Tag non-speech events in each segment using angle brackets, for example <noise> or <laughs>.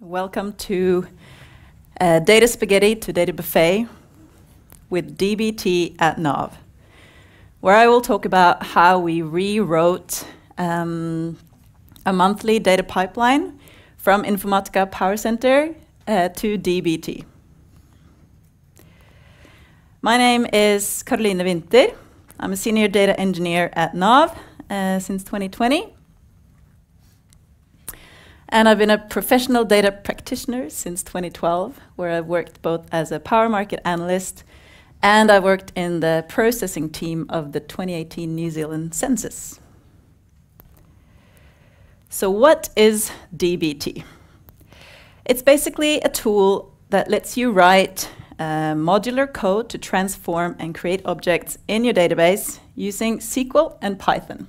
Welcome to uh, Data Spaghetti to Data Buffet with DBT at NAV, where I will talk about how we rewrote um, a monthly data pipeline from Informatica Power Center uh, to DBT. My name is Caroline Winther. I'm a senior data engineer at NAV uh, since 2020. And I've been a professional data practitioner since 2012, where I've worked both as a power market analyst and I worked in the processing team of the 2018 New Zealand census. So, what is DBT? It's basically a tool that lets you write uh, modular code to transform and create objects in your database using SQL and Python.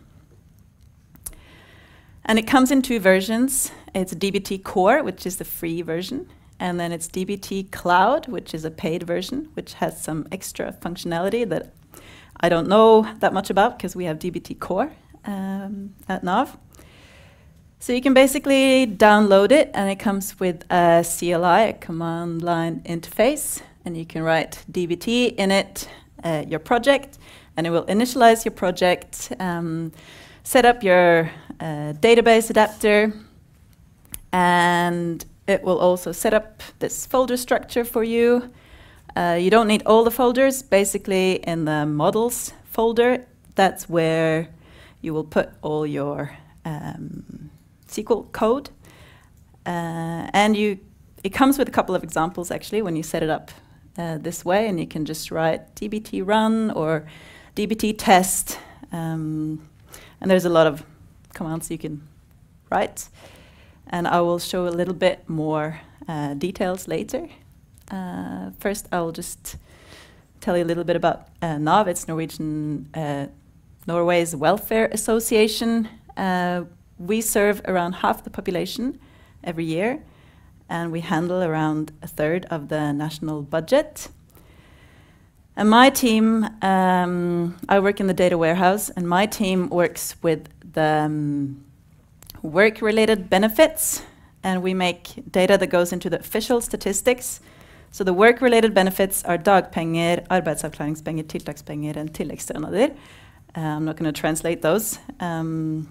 And it comes in two versions. It's DBT Core, which is the free version, and then it's DBT Cloud, which is a paid version, which has some extra functionality that I don't know that much about because we have DBT Core um, at NAV. So you can basically download it, and it comes with a CLI, a command line interface, and you can write DBT in it, uh, your project, and it will initialize your project, um, set up your database adapter, and it will also set up this folder structure for you. Uh, you don't need all the folders. Basically, in the models folder, that's where you will put all your um, SQL code. Uh, and you, it comes with a couple of examples actually when you set it up uh, this way, and you can just write dbt run or dbt test. Um, and there's a lot of commands you can write. And I will show a little bit more uh, details later. Uh, first, I'll just tell you a little bit about uh, NAV. It's Norwegian uh, Norway's Welfare Association. Uh, we serve around half the population every year, and we handle around a third of the national budget. And my team, um, I work in the data warehouse, and my team works with the um, work related benefits, and we make data that goes into the official statistics. So the work related benefits are dagpenger, arbeidsavklaringspenger, tiltakspenger, and tilleggsstønader. Uh, I'm not going to translate those. Um,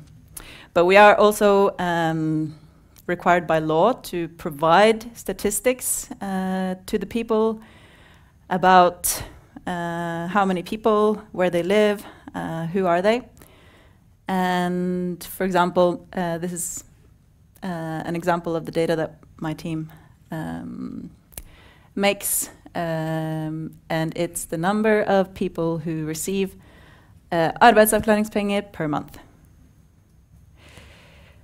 but we are also um, required by law to provide statistics uh, to the people about how many people, where they live, uh, who are they. And for example, uh, this is uh, an example of the data that my team um, makes, um, and it's the number of people who receive uh, arbeidsavklaringspenger per month.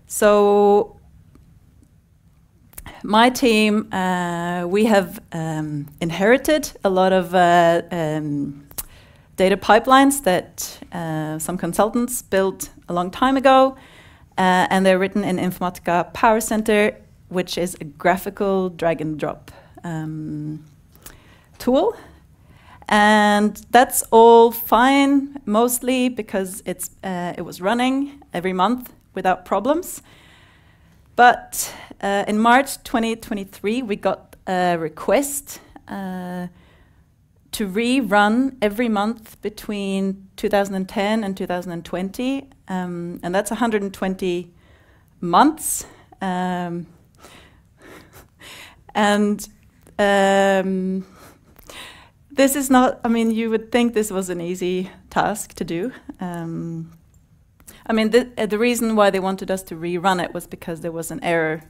So my team, uh, we have um, inherited a lot of uh, um, data pipelines that uh, some consultants built a long time ago, uh, and they're written in Informatica Power Center, which is a graphical drag and drop um, tool. And that's all fine, mostly because it's, uh, it was running every month without problems. But uh, in March 2023, we got a request uh, to rerun every month between 2010 and 2020, um, and that's 120 months. Um, <laughs> and um, this is not, I mean, you would think this was an easy task to do. Um, I mean, the, uh, the reason why they wanted us to rerun it was because there was an error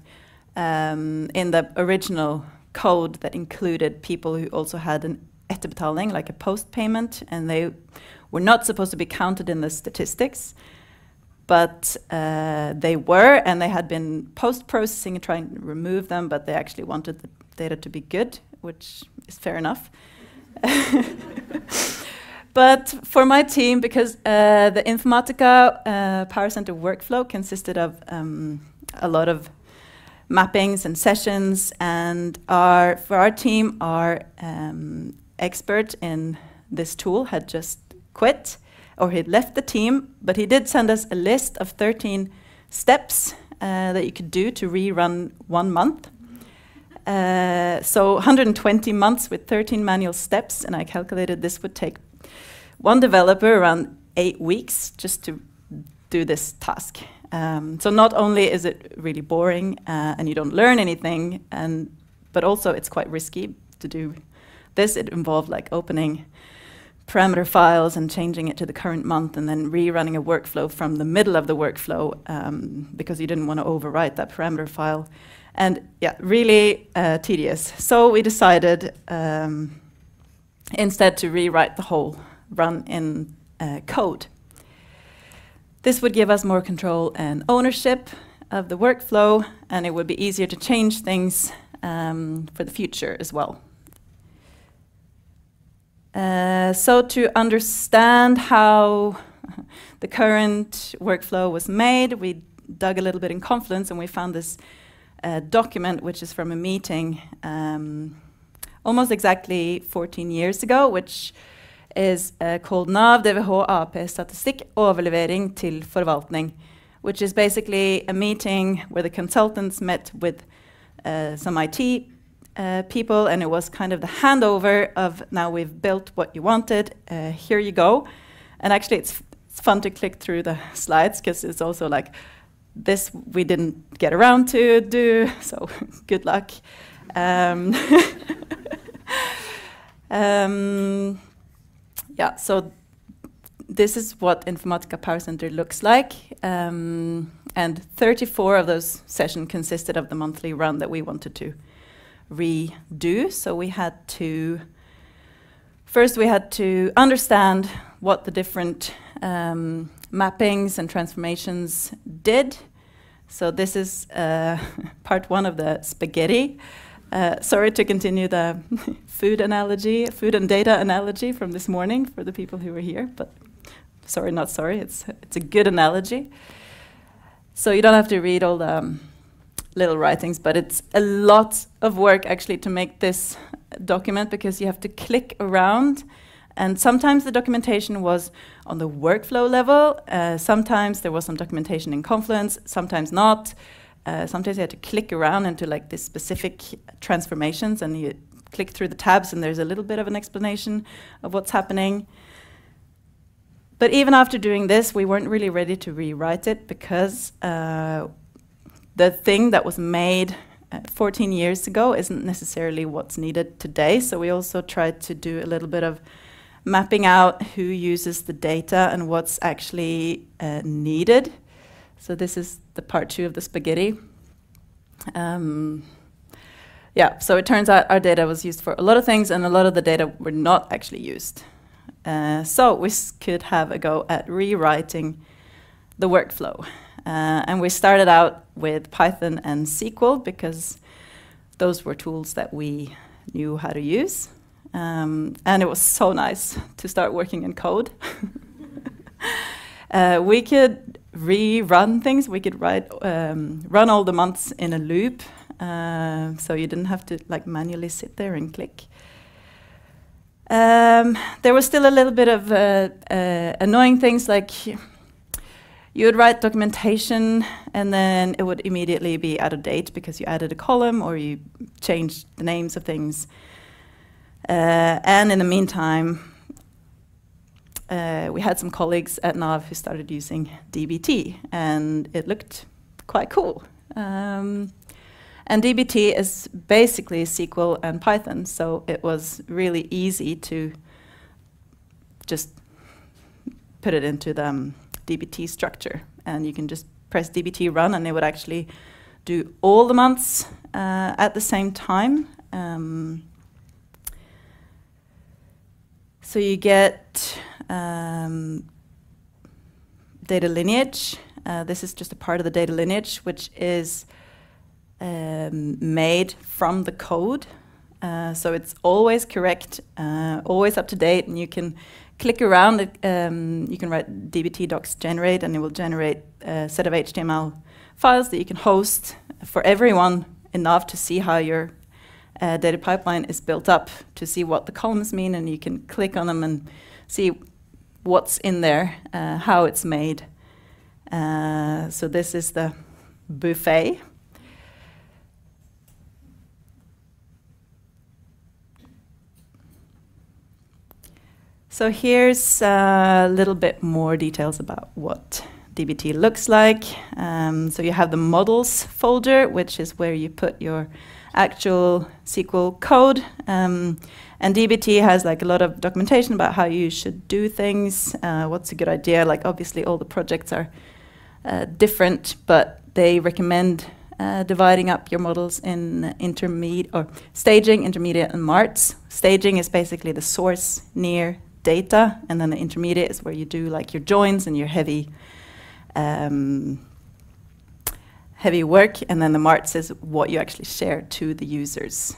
um, in the original code that included people who also had an etterbetaling, like a post payment, and they were not supposed to be counted in the statistics. But uh, they were, and they had been post processing and trying to remove them, but they actually wanted the data to be good, which is fair enough. <laughs> But for my team, because uh, the Informatica uh, Power Center workflow consisted of um, a lot of mappings and sessions, and our, for our team, our um, expert in this tool had just quit, or he'd left the team, but he did send us a list of 13 steps uh, that you could do to rerun one month. Uh, so 120 months with 13 manual steps, and I calculated this would take one developer around eight weeks just to do this task. Um, so not only is it really boring uh, and you don't learn anything, and but also it's quite risky to do this. It involved like opening parameter files and changing it to the current month and then rerunning a workflow from the middle of the workflow um, because you didn't want to overwrite that parameter file. And yeah, really uh, tedious. So we decided um, instead to rewrite the whole run in uh, code. This would give us more control and ownership of the workflow, and it would be easier to change things um, for the future as well. Uh, so to understand how <laughs> the current workflow was made, we dug a little bit in Confluence and we found this uh, document, which is from a meeting um, almost exactly 14 years ago, which is uh, called NAV DVH AP Statistikk overlevering til forvaltning, which is basically a meeting where the consultants met with uh, some IT uh, people, and it was kind of the handover of now we've built what you wanted, here you go. And actually, it's, it's fun to click through the <laughs> slides because it's also like this we didn't get around to do, <laughs> so <laughs> good luck. Um, um, yeah, so this is what Informatica Power Center looks like. Um, and 34 of those sessions consisted of the monthly run that we wanted to redo. So we had to, first we had to understand what the different um, mappings and transformations did. So this is uh, <laughs> part one of the spaghetti. Uh, sorry to continue the <laughs> food analogy, food and data analogy from this morning for the people who were here, but sorry, not sorry. It's it's a good analogy. So you don't have to read all the um, little writings, but it's a lot of work actually to make this document because you have to click around. And sometimes the documentation was on the workflow level. Uh, sometimes there was some documentation in Confluence, sometimes not. Uh, sometimes you had to click around into like this specific transformations and you click through the tabs and there's a little bit of an explanation of what's happening. But even after doing this, we weren't really ready to rewrite it because uh, the thing that was made uh, 14 years ago isn't necessarily what's needed today. So we also tried to do a little bit of mapping out who uses the data and what's actually uh, needed. So this is the part two of the spaghetti. Um, yeah, so it turns out our data was used for a lot of things, and a lot of the data were not actually used. Uh, so we could have a go at rewriting the workflow. Uh, and we started out with Python and SQL because those were tools that we knew how to use. Um, and it was so nice to start working in code. <laughs> uh, we could rerun things. We could write, um, run all the months in a loop, uh, so you didn't have to like manually sit there and click. Um, there was still a little bit of uh, uh, annoying things like you would write documentation and then it would immediately be out of date because you added a column or you changed the names of things. Uh, and in the meantime, uh, we had some colleagues at NAV who started using DBT, and it looked quite cool. Um, and DBT is basically SQL and Python, so it was really easy to just put it into the um, DBT structure. And you can just press DBT run, and it would actually do all the months uh, at the same time. Um, so you get um, data lineage. Uh, this is just a part of the data lineage, which is um, made from the code. Uh, so it's always correct, uh, always up to date, and you can click around. It, um, you can write dbt docs generate, and it will generate a set of HTML files that you can host for everyone enough to see how your uh, data pipeline is built up, to see what the columns mean, and you can click on them and see what's in there, uh, how it's made. Uh, so this is the buffet. So here's a little bit more details about what DBT looks like. Um, so you have the models folder, which is where you put your actual SQL code. Um, and DBT has like a lot of documentation about how you should do things, uh, what's a good idea. Like obviously all the projects are uh, different, but they recommend uh, dividing up your models in intermediate or staging, intermediate, and marts. Staging is basically the source near data, and then the intermediate is where you do like your joins and your heavy um, heavy work, and then the marts is what you actually share to the users.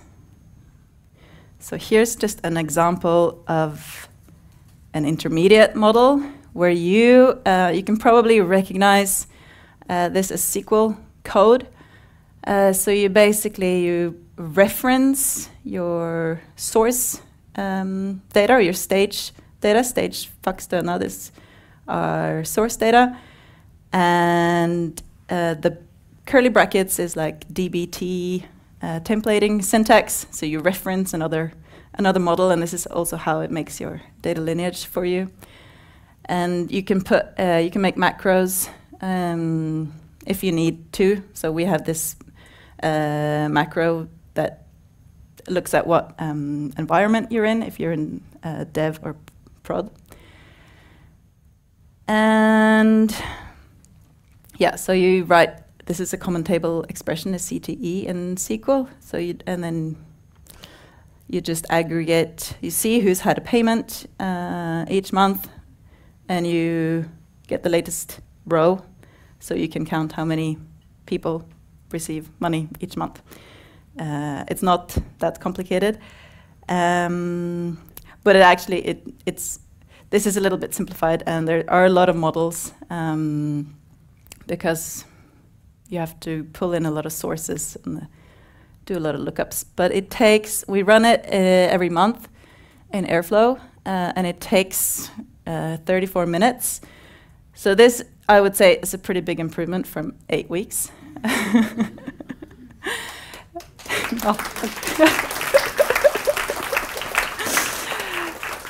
So here's just an example of an intermediate model where you uh, you can probably recognize uh, this as SQL code. Uh, so you basically you reference your source um, data or your stage data, stage Faksta and others are source data. And uh, the curly brackets is like DBT uh, templating syntax. So you reference another another model, and this is also how it makes your data lineage for you. And you can put uh, you can make macros um, if you need to. So we have this uh, macro that looks at what um, environment you're in, if you're in uh, dev or prod. And yeah, so you write, this is a common table expression, a CTE in SQL. So you, and then you just aggregate, you see who's had a payment uh, each month, and you get the latest row, so you can count how many people receive money each month. Uh, it's not that complicated, um, but it actually it it's this is a little bit simplified, and there are a lot of models um, because you have to pull in a lot of sources and do a lot of lookups. But it takes we run it uh, every month in Airflow, uh, and it takes uh, 34 minutes. So this I would say is a pretty big improvement from eight weeks. <laughs> Oh. <laughs>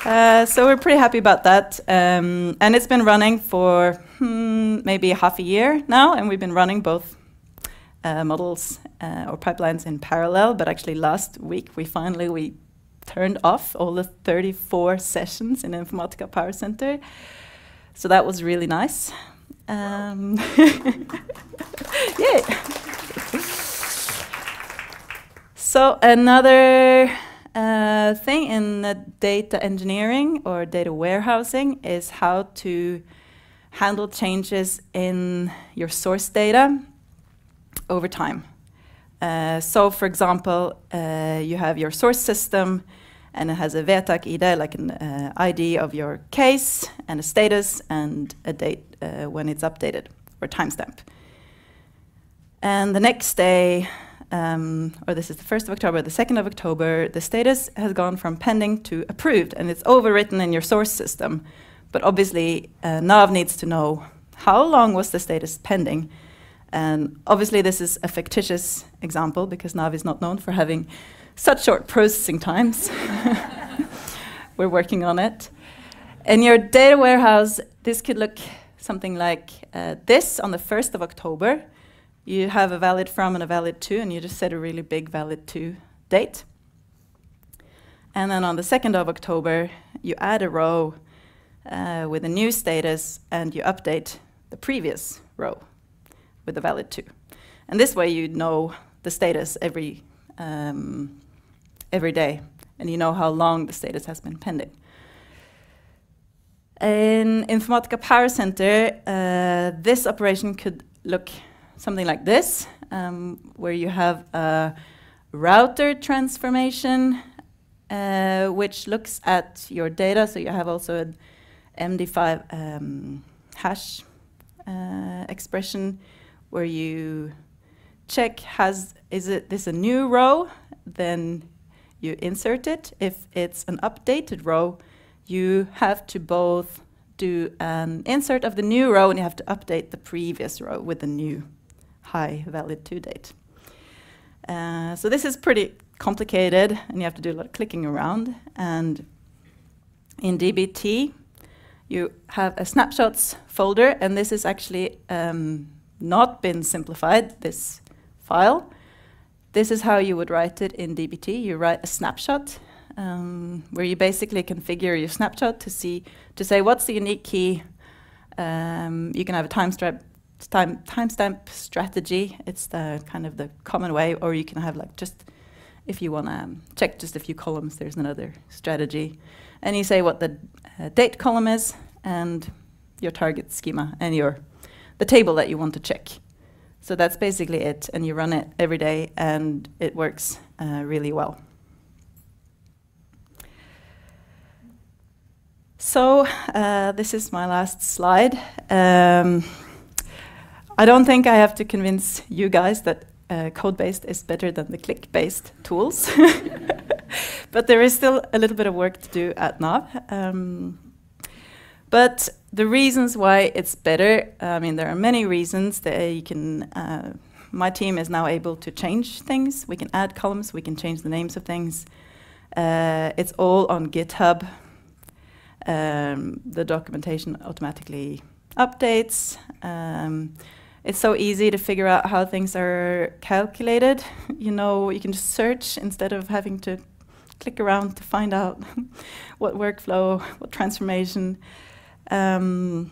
uh, so we're pretty happy about that. Um, and it's been running for hmm, maybe half a year now, and we've been running both uh, models uh, or pipelines in parallel. But actually, last week we finally we turned off all the 34 sessions in Informatica Power Center. So that was really nice. Um, <laughs> yeah. So another uh, thing in data engineering or data warehousing is how to handle changes in your source data over time. Uh, so, for example, uh, you have your source system, and it has a vedtak ID, like an uh, ID of your case, and a status, and a date uh, when it's updated, or timestamp. And the next day, um, or this is the 1st of October, the 2nd of October, the status has gone from pending to approved, and it's overwritten in your source system. But obviously, uh, Nav needs to know how long was the status pending. And obviously, this is a fictitious example because Nav is not known for having such short processing times. <laughs> We're working on it. In your data warehouse, this could look something like uh, this on the 1st of October you have a valid from and a valid to, and you just set a really big valid to date. And then on the 2nd of October, you add a row uh, with a new status and you update the previous row with a valid to. And this way you know the status every, um, every day, and you know how long the status has been pending. In Informatica Power Center, uh, this operation could look something like this, um, where you have a router transformation, uh, which looks at your data. So you have also an MD5 um, hash uh, expression where you check has is it this a new row then you insert it if it's an updated row you have to both do an insert of the new row and you have to update the previous row with the new high valid to date. Uh, so this is pretty complicated, and you have to do a lot of clicking around. And in DBT, you have a snapshots folder, and this is actually um, not been simplified, this file. This is how you would write it in DBT. You write a snapshot um, where you basically configure your snapshot to see to say what's the unique key. Um, you can have a timestamp time timestamp strategy. It's the kind of the common way, or you can have like just if you want to um, check just a few columns. There's another strategy, and you say what the uh, date column is and your target schema and your the table that you want to check. So that's basically it, and you run it every day, and it works uh, really well. So uh, this is my last slide. Um, I don't think I have to convince you guys that uh, code-based is better than the click-based tools, <laughs> but there is still a little bit of work to do at NAV. Um, but the reasons why it's better, I mean, there are many reasons that you can. Uh, my team is now able to change things. We can add columns. We can change the names of things. Uh, it's all on GitHub. Um, the documentation automatically updates. Um, it's so easy to figure out how things are calculated. You know, you can just search instead of having to click around to find out <laughs> what workflow, what transformation. Um,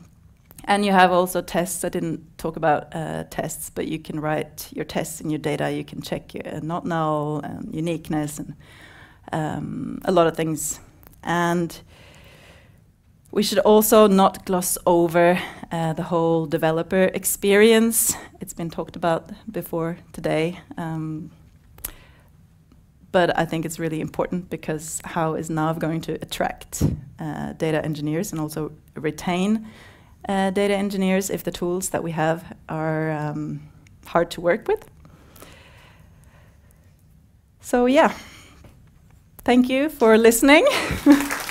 and you have also tests. I didn't talk about uh, tests, but you can write your tests in your data. You can check your not null and uniqueness and um, a lot of things. And we should also not gloss over uh, the whole developer experience. It's been talked about before today. Um, but I think it's really important because how is NAV going to attract uh, data engineers and also retain uh, data engineers if the tools that we have are um, hard to work with? So yeah, thank you for listening. <laughs>